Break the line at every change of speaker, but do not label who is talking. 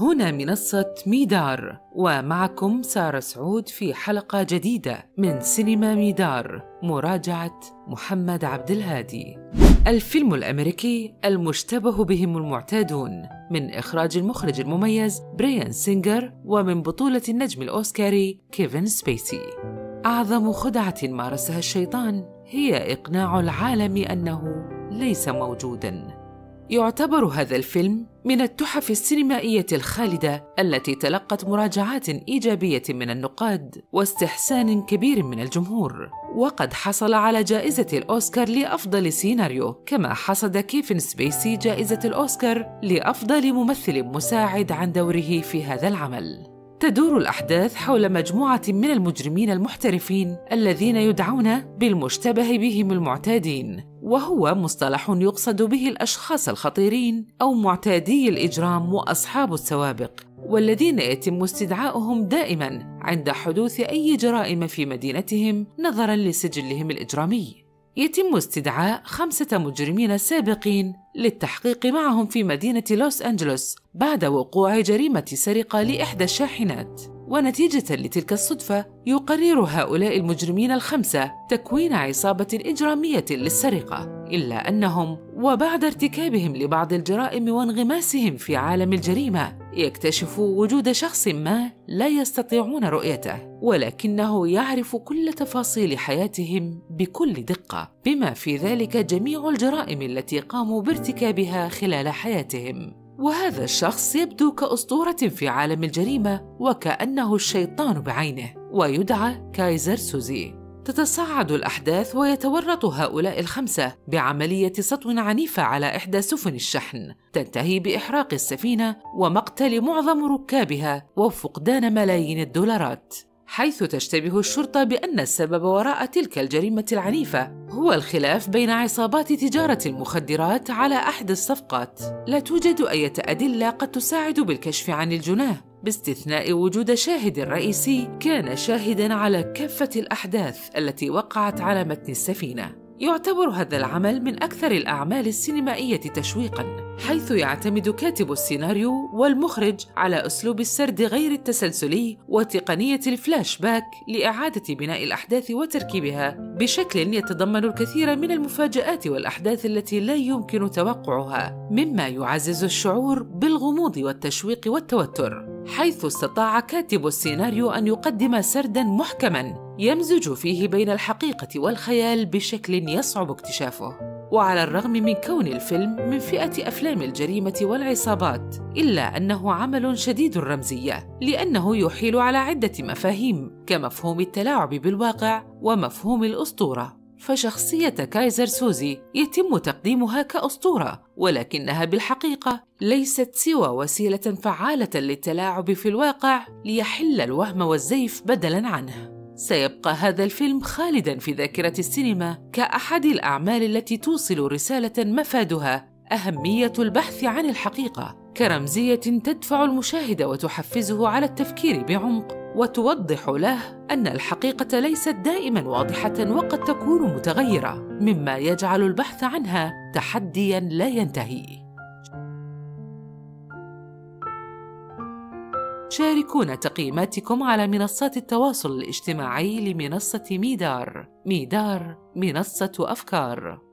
هنا منصة ميدار ومعكم سارة سعود في حلقة جديدة من سينما ميدار مراجعة محمد عبد الهادي. الفيلم الأمريكي المشتبه بهم المعتادون من إخراج المخرج المميز بريان سينجر ومن بطولة النجم الأوسكاري كيفن سبيسي. أعظم خدعة مارسها الشيطان هي إقناع العالم أنه ليس موجوداً. يعتبر هذا الفيلم من التحف السينمائية الخالدة التي تلقت مراجعات إيجابية من النقاد واستحسان كبير من الجمهور. وقد حصل على جائزة الأوسكار لأفضل سيناريو كما حصد كيفن سبيسي جائزة الأوسكار لأفضل ممثل مساعد عن دوره في هذا العمل. تدور الأحداث حول مجموعة من المجرمين المحترفين الذين يدعون بالمشتبه بهم المعتادين. وهو مصطلح يقصد به الأشخاص الخطيرين أو معتادي الإجرام وأصحاب السوابق والذين يتم استدعاؤهم دائما عند حدوث أي جرائم في مدينتهم نظرا لسجلهم الإجرامي. يتم استدعاء خمسة مجرمين سابقين للتحقيق معهم في مدينة لوس أنجلوس بعد وقوع جريمة سرقة لإحدى الشاحنات. ونتيجة لتلك الصدفة يقرر هؤلاء المجرمين الخمسة تكوين عصابة إجرامية للسرقة إلا أنهم وبعد ارتكابهم لبعض الجرائم وانغماسهم في عالم الجريمة يكتشفوا وجود شخص ما لا يستطيعون رؤيته ولكنه يعرف كل تفاصيل حياتهم بكل دقة بما في ذلك جميع الجرائم التي قاموا بارتكابها خلال حياتهم. وهذا الشخص يبدو كأسطورة في عالم الجريمة وكأنه الشيطان بعينه ويدعى كايزر سوزي. تتصاعد الأحداث ويتورط هؤلاء الخمسة بعملية سطو عنيفة على إحدى سفن الشحن. تنتهي بإحراق السفينة ومقتل معظم ركابها وفقدان ملايين الدولارات. حيث تشتبه الشرطة بأن السبب وراء تلك الجريمة العنيفة هو الخلاف بين عصابات تجارة المخدرات على أحد الصفقات. لا توجد أي أدلة قد تساعد بالكشف عن الجناه باستثناء وجود شاهد رئيسي كان شاهدا على كافة الأحداث التي وقعت على متن السفينة. يعتبر هذا العمل من أكثر الأعمال السينمائية تشويقاً حيث يعتمد كاتب السيناريو والمخرج على أسلوب السرد غير التسلسلي وتقنية الفلاش باك لإعادة بناء الأحداث وتركيبها بشكل يتضمن الكثير من المفاجآت والأحداث التي لا يمكن توقعها مما يعزز الشعور بالغموض والتشويق والتوتر حيث استطاع كاتب السيناريو أن يقدم سردا محكما يمزج فيه بين الحقيقة والخيال بشكل يصعب اكتشافه. وعلى الرغم من كون الفيلم من فئة أفلام الجريمة والعصابات إلا أنه عمل شديد الرمزية لأنه يحيل على عدة مفاهيم كمفهوم التلاعب بالواقع ومفهوم الأسطورة. فشخصية كايزر سوزي يتم تقديمها كأسطورة ولكنها بالحقيقة ليست سوى وسيلة فعالة للتلاعب في الواقع ليحل الوهم والزيف بدلاً عنه. سيبقى هذا الفيلم خالدا في ذاكرة السينما كأحد الأعمال التي توصل رسالة مفادها أهمية البحث عن الحقيقة كرمزية تدفع المشاهد وتحفزه على التفكير بعمق وتوضح له أن الحقيقة ليست دائما واضحة وقد تكون متغيرة مما يجعل البحث عنها تحديا لا ينتهي. شاركونا تقييماتكم على منصات التواصل الاجتماعي لمنصة ميدار. ميدار منصة أفكار.